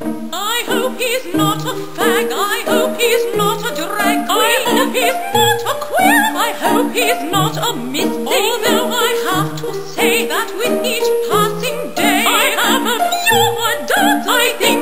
I hope he's not a fag, I hope he's not a drag queen. I hope he's not a queer, I hope he's not a mistake. Although I have to say that with each passing day, I am a more dance, I think.